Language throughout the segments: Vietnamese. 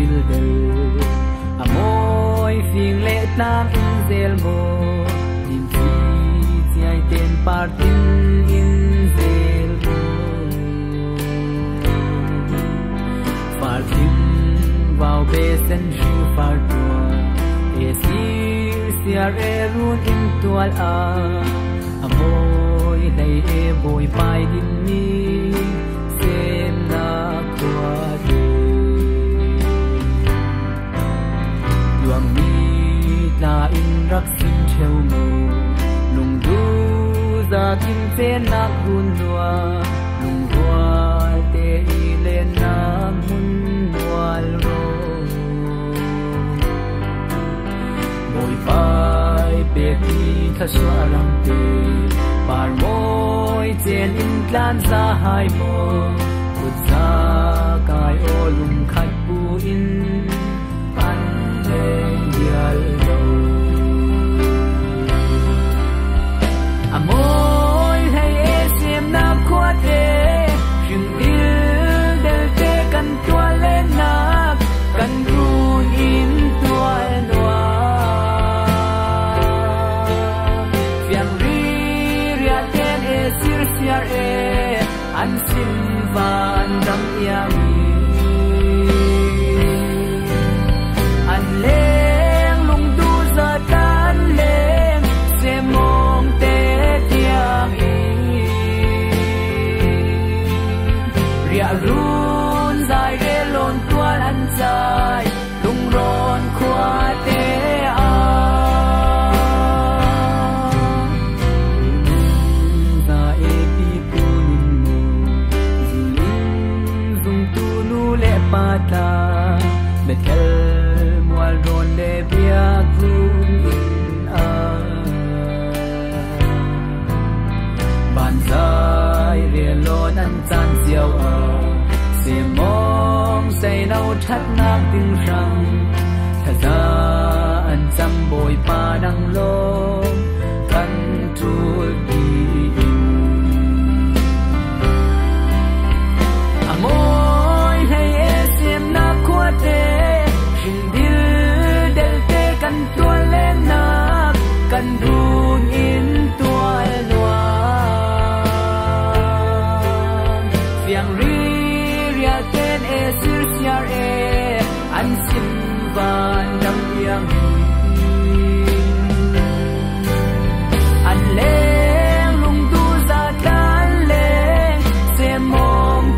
vil del a moi fing le tan in zel mo in ti ti ai ten par tin in zel mo far tin vào be sen ju far tu es ir si ar erun in tual a. A moi dai e boy pai din ni sem na kwa theo mù. Lùng du ra kim phê na gun lua lùng hoa tê đi lên na mun hoa lô boy pai bê đi thật xóa lắm tê. Bàn môi chen in lan ra hai mo kut za cài ô lùng. An sim van dam yang pata le pa ta me tel mual ron le bia grun in a ban zai re lon an tan siao a se mong sai nau that nak ding rang tha za an cham boi pa dang lo.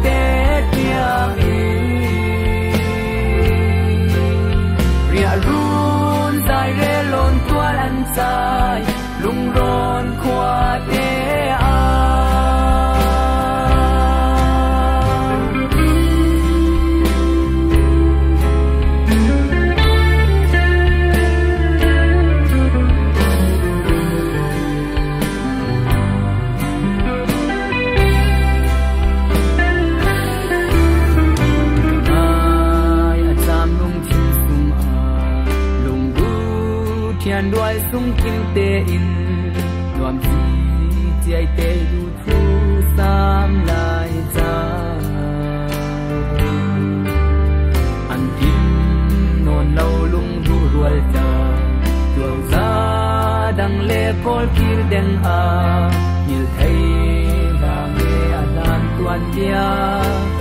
Te tiang i ria run zai re lon tual an sai lung ron khoa te thian duai sung kim te in. Nuam chi chi ai te du thu sam lai cha an kim non lâu lung du rual cha tual za dang le kol kir deng a hil thei ba me adan tuan dia lung